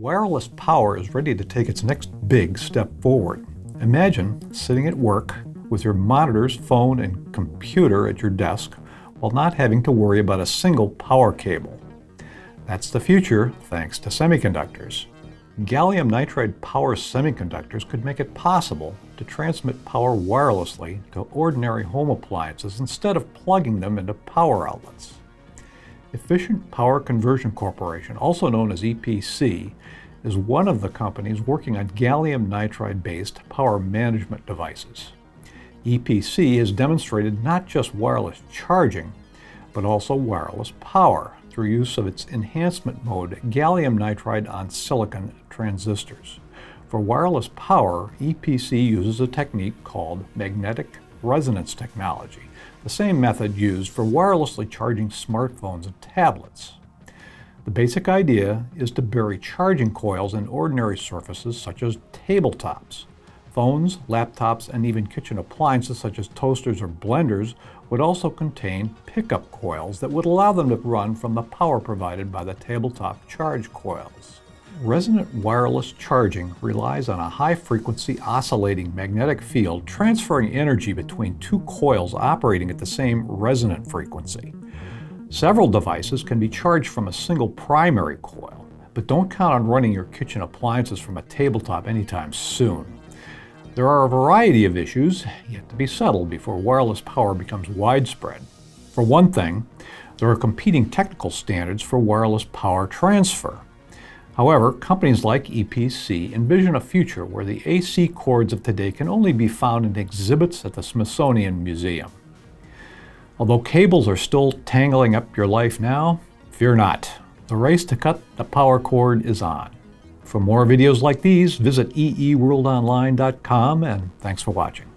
Wireless power is ready to take its next big step forward. Imagine sitting at work with your monitors, phone, and computer at your desk while not having to worry about a single power cable. That's the future thanks to semiconductors. Gallium nitride power semiconductors could make it possible to transmit power wirelessly to ordinary home appliances instead of plugging them into power outlets. Efficient Power Conversion Corporation, also known as EPC, is one of the companies working on gallium nitride-based power management devices. EPC has demonstrated not just wireless charging, but also wireless power through use of its enhancement mode gallium nitride on silicon transistors. For wireless power, EPC uses a technique called magnetic resonance technology, the same method used for wirelessly charging smartphones and tablets. The basic idea is to bury charging coils in ordinary surfaces such as tabletops. Phones, laptops, and even kitchen appliances such as toasters or blenders would also contain pickup coils that would allow them to run from the power provided by the tabletop charge coils. Resonant wireless charging relies on a high-frequency oscillating magnetic field transferring energy between two coils operating at the same resonant frequency. Several devices can be charged from a single primary coil, but don't count on running your kitchen appliances from a tabletop anytime soon. There are a variety of issues yet to be settled before wireless power becomes widespread. For one thing, there are competing technical standards for wireless power transfer. However, companies like EPC envision a future where the AC cords of today can only be found in exhibits at the Smithsonian Museum. Although cables are still tangling up your life now, fear not. The race to cut the power cord is on. For more videos like these, visit eeworldonline.com and thanks for watching.